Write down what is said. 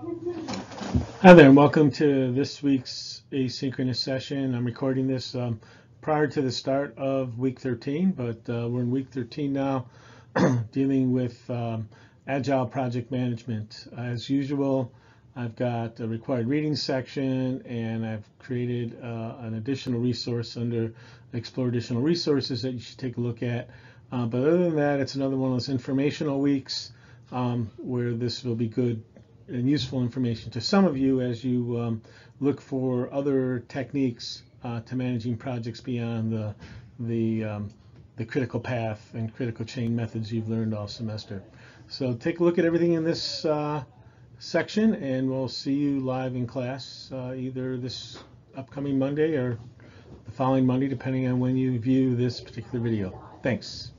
Hi there, and welcome to this week's asynchronous session. I'm recording this um, prior to the start of week 13, but uh, we're in week 13 now, dealing with um, agile project management. As usual, I've got a required reading section, and I've created uh, an additional resource under Explore Additional Resources that you should take a look at. Uh, but other than that, it's another one of those informational weeks um, where this will be good and useful information to some of you as you um, look for other techniques uh, to managing projects beyond the the um, the critical path and critical chain methods you've learned all semester. So take a look at everything in this uh, section and we'll see you live in class uh, either this upcoming Monday or the following Monday depending on when you view this particular video. Thanks.